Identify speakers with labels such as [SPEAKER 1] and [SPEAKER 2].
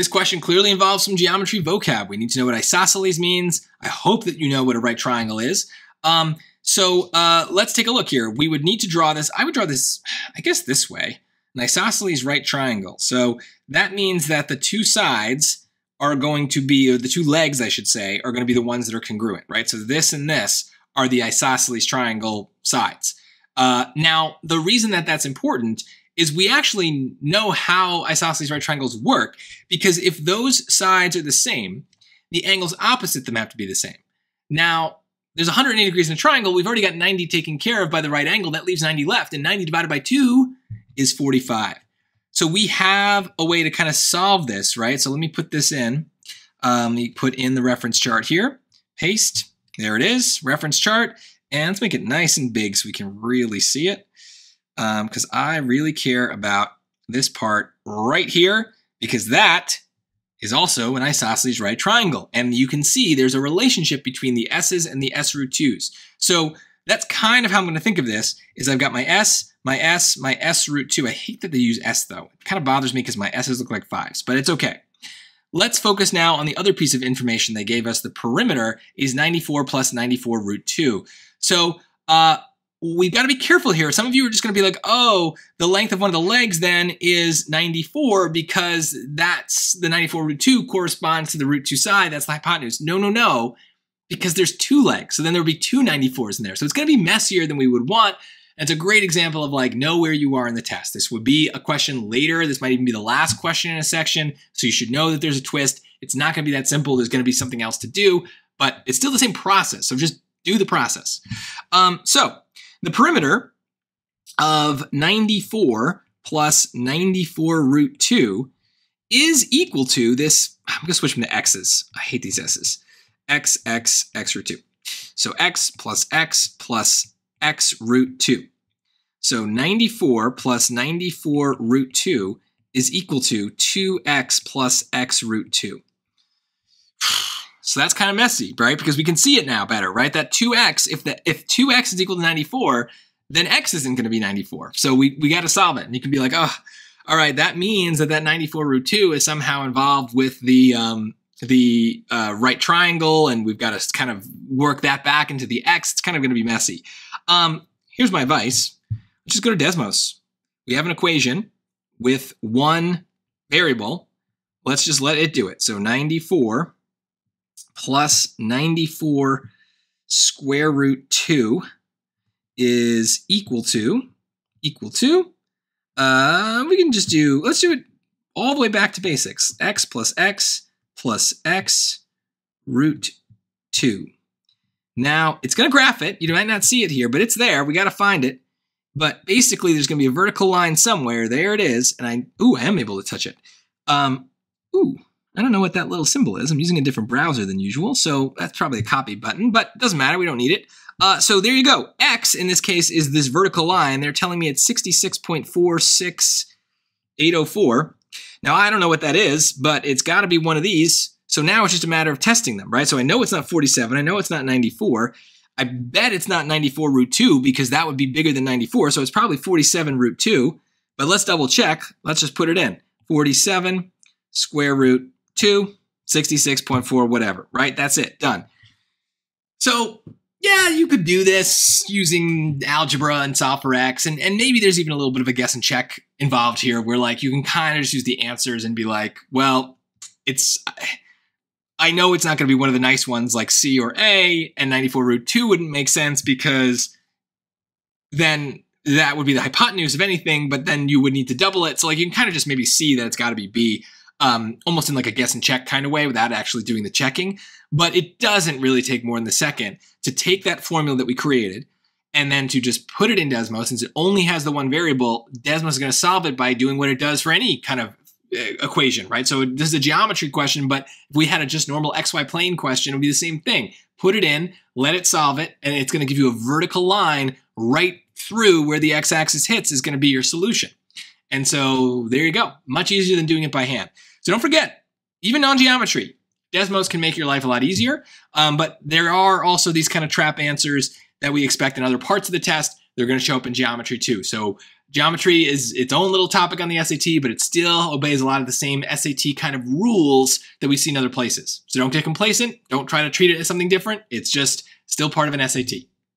[SPEAKER 1] This question clearly involves some geometry vocab. We need to know what isosceles means. I hope that you know what a right triangle is. Um, so uh, let's take a look here. We would need to draw this. I would draw this, I guess, this way. An isosceles right triangle. So that means that the two sides are going to be, or the two legs, I should say, are going to be the ones that are congruent, right? So this and this are the isosceles triangle sides. Uh, now, the reason that that's important is we actually know how isosceles right triangles work because if those sides are the same, the angles opposite them have to be the same. Now, there's 180 degrees in a triangle. We've already got 90 taken care of by the right angle. That leaves 90 left. And 90 divided by 2 is 45. So we have a way to kind of solve this, right? So let me put this in. Um, let me put in the reference chart here. Paste. There it is, reference chart. And let's make it nice and big so we can really see it. Because um, I really care about this part right here because that is also an isosceles right triangle. And you can see there's a relationship between the s's and the s root 2's. So that's kind of how I'm going to think of this, is I've got my s, my s, my s root 2. I hate that they use s, though. It kind of bothers me because my s's look like 5s, but it's okay. Let's focus now on the other piece of information they gave us. The perimeter is 94 plus 94 root 2. So uh, we've got to be careful here. Some of you are just going to be like, oh, the length of one of the legs then is 94 because that's the 94 root 2 corresponds to the root 2 side. That's the hypotenuse. No, no, no, because there's two legs. So then there would be two 94s in there. So it's going to be messier than we would want. And it's a great example of like, know where you are in the test. This would be a question later. This might even be the last question in a section. So you should know that there's a twist. It's not going to be that simple. There's going to be something else to do, but it's still the same process. So just do the process. Um, so the perimeter of 94 plus 94 root 2 is equal to this. I'm to switch them to x's. I hate these s's. x, x, x root 2. So x plus x plus x root 2. So 94 plus 94 root 2 is equal to 2x plus x root 2. So that's kind of messy, right? Because we can see it now better, right? That 2x, if the if 2x is equal to 94, then x isn't going to be 94. So we, we got to solve it. And you can be like, oh, all right, that means that that 94 root 2 is somehow involved with the um, the uh, right triangle, and we've got to kind of work that back into the x. It's kind of going to be messy. Um, here's my advice. Just go to Desmos. We have an equation with one variable. Let's just let it do it. So 94 plus 94 square root 2 is equal to, equal to, uh, we can just do, let's do it all the way back to basics. x plus x plus x root 2. Now, it's going to graph it. You might not see it here, but it's there. We got to find it. But basically, there's going to be a vertical line somewhere. There it is. And I, ooh, I am able to touch it. Um, ooh, I don't know what that little symbol is. I'm using a different browser than usual, so that's probably a copy button, but doesn't matter. We don't need it. Uh, so there you go. X, in this case, is this vertical line. They're telling me it's 66.46804. Now, I don't know what that is, but it's got to be one of these. So now it's just a matter of testing them, right? So I know it's not 47. I know it's not 94. I bet it's not 94 root 2 because that would be bigger than 94. So it's probably 47 root 2. But let's double check. Let's just put it in. 47 square root 2, 66.4, whatever, right? That's it, done. So, yeah, you could do this using algebra and software x, and, and maybe there's even a little bit of a guess and check involved here where, like, you can kind of just use the answers and be like, well, it's. I know it's not going to be one of the nice ones like C or A, and 94 root 2 wouldn't make sense because then that would be the hypotenuse of anything, but then you would need to double it. So, like, you can kind of just maybe see that it's got to be B um, almost in like a guess and check kind of way without actually doing the checking. But it doesn't really take more than a second to take that formula that we created and then to just put it in Desmos. Since it only has the one variable, Desmos is going to solve it by doing what it does for any kind of uh, equation, right? So this is a geometry question, but if we had a just normal XY plane question, it would be the same thing. Put it in, let it solve it, and it's going to give you a vertical line right through where the x-axis hits is going to be your solution. And so there you go. Much easier than doing it by hand. So don't forget, even non-geometry, Desmos can make your life a lot easier. Um, but there are also these kind of trap answers that we expect in other parts of the test. They're going to show up in geometry too. So Geometry is its own little topic on the SAT, but it still obeys a lot of the same SAT kind of rules that we see in other places. So don't get complacent. Don't try to treat it as something different. It's just still part of an SAT.